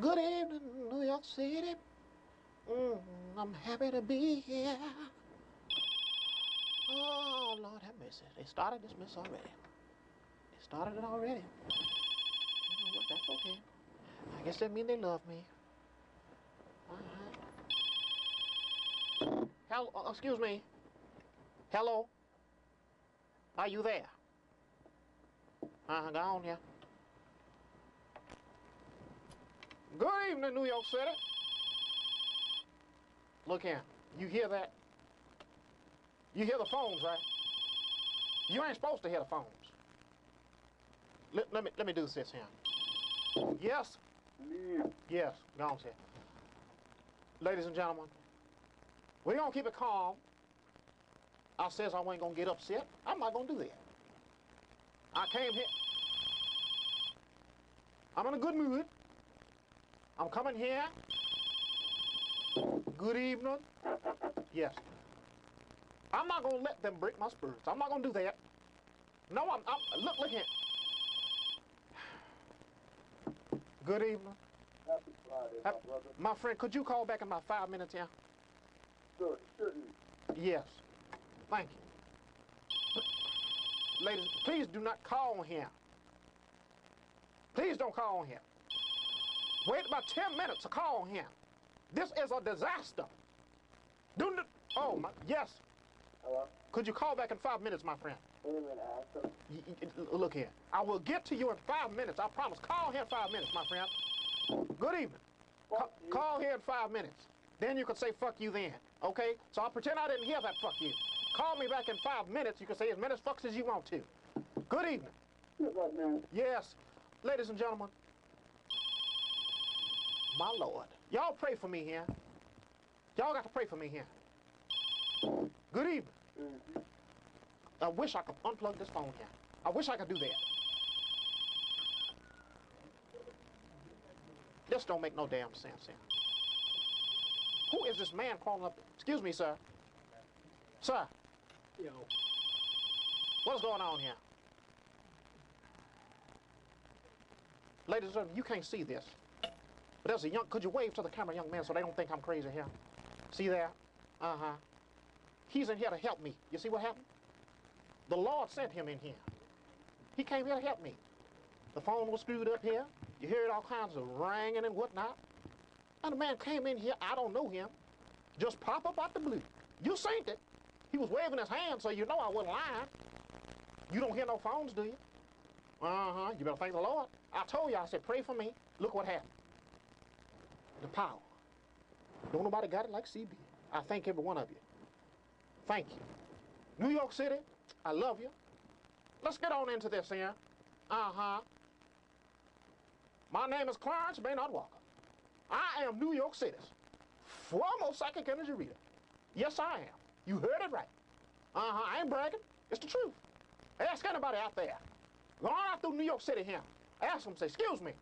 Good evening, New York City. Mm, I'm happy to be here. Oh, Lord have mercy. They started this mess already. They started it already. You know what? That's okay. I guess that means they love me. Uh-huh. Hello, uh, excuse me. Hello? Are you there? Uh-huh, go on here. Good evening, New York City. Look here. You hear that? You hear the phones, right? You ain't supposed to hear the phones. Let, let me let me do this here. Yes. Yes. Go on, sir. Ladies and gentlemen, we're gonna keep it calm. I says I ain't gonna get upset. I'm not gonna do that. I came here. I'm in a good mood. I'm coming here. Good evening. Yes. I'm not gonna let them break my spirits. I'm not gonna do that. No, I'm, I'm look, look here. Good evening. Happy Friday, my brother. My friend, could you call back in about five minutes here? Sure, certainly. Yes. Thank you. Ladies, please do not call him. Please don't call him. Wait about 10 minutes to call him. This is a disaster. Do not, oh, my, yes. Hello? Could you call back in five minutes, my friend? Wait a minute, Look here. I will get to you in five minutes. I promise. Call here in five minutes, my friend. Good evening. Ca- you. call here in five minutes. Then you can say fuck you then. Okay? So I'll pretend I didn't hear that fuck you. Call me back in five minutes. You can say as many fucks as you want to. Good evening. Good luck, man. Yes. Ladies and gentlemen. My Lord. Y'all pray for me here. Y'all got to pray for me here. Good evening. Mhm. I wish I could unplug this phone here. I wish I could do that. This don't make no damn sense here. Who is this man calling up? Excuse me, sir. Sir, Yo, what's going on here? Ladies and gentlemen, you can't see this. But there's a young, could you wave to the camera, young man, so they don't think I'm crazy here? See there? Uh-huh. He's in here to help me. You see what happened? The Lord sent him in here. He came here to help me. The phone was screwed up here. You heard all kinds of ringing and whatnot. And the man came in here, I don't know him, just pop up out the blue. You seen it. He was waving his hand, so you know I wasn't lying. You don't hear no phones, do you? Uh-huh. You better thank the Lord. I told you, I said, pray for me. Look what happened. The power. Don't nobody got it like CB. I thank every one of you. Thank you. New York City, I love you. Let's get on into this here. Uh-huh. My name is Clarence Maynard Walker. I am New York City's foremost psychic energy reader. Yes, I am. You heard it right. Uh-huh. I ain't bragging. It's the truth. Ask anybody out there. Go on out through New York City here. Ask them, say, excuse me,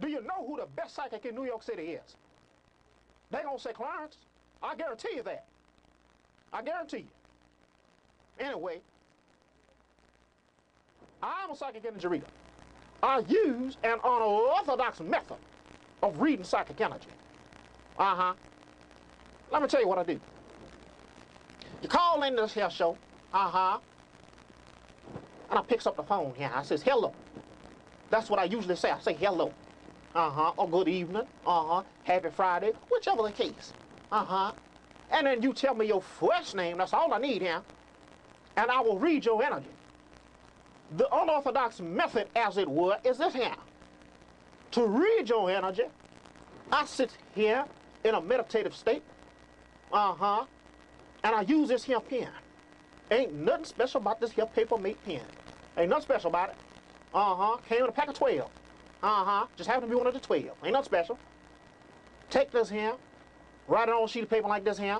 do you know who the best psychic in New York City is? They gonna say Clarence. I guarantee you that. I guarantee you. Anyway, I'm a psychic energy reader. I use an unorthodox method of reading psychic energy. Uh-huh. Let me tell you what I do. You call in this here show. Uh-huh. And I picks up the phone here. I says, hello. That's what I usually say. I say hello. Uh-huh. Or good evening. Uh-huh. Happy Friday. Whichever the case. Uh-huh. And then you tell me your first name. That's all I need here. And I will read your energy. The unorthodox method, as it were, is this here. To read your energy, I sit here in a meditative state. Uh-huh. And I use this here pen. Ain't nothing special about this here Paper Mate pen. Ain't nothing special about it. Uh-huh. Came in a pack of 12. Uh-huh. Just happened to be one of the 12. Ain't nothing special. Take this here, write it on a sheet of paper like this here.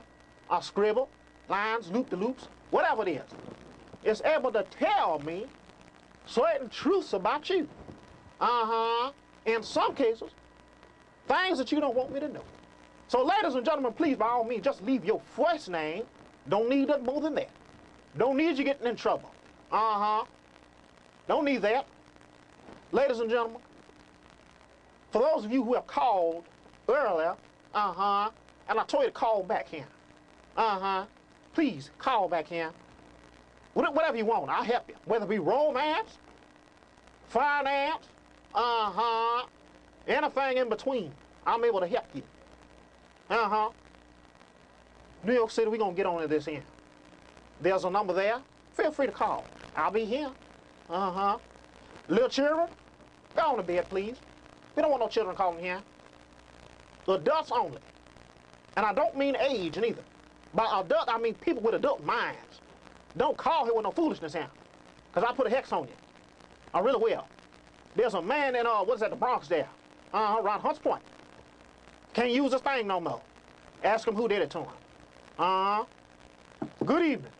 I scribble, lines, loop-de-loops, whatever it is. It's able to tell me certain truths about you. Uh-huh. In some cases, things that you don't want me to know. So, ladies and gentlemen, please, by all means, just leave your first name. Don't need it more than that. Don't need you getting in trouble. Uh-huh. Don't need that. Ladies and gentlemen, For those of you who have called earlier, uh-huh, and I told you to call back here. Uh-huh. Please call back here. Whatever you want, I'll help you. Whether it be romance, finance, uh-huh, anything in between, I'm able to help you. Uh-huh. New York City, we're gonna get on to this end. There's a number there. Feel free to call. I'll be here. Uh-huh. Little children, go on to bed, please. We don't want no children calling here. Adults only. And I don't mean age neither. By adult, I mean people with adult minds. Don't call here with no foolishness here. Because I put a hex on you. I really will. There's a man in, uh, what is that, the Bronx there. Uh-huh, around Hunts Point. Can't use this thing no more. Ask him who did it to him. Uh-huh. Good evening.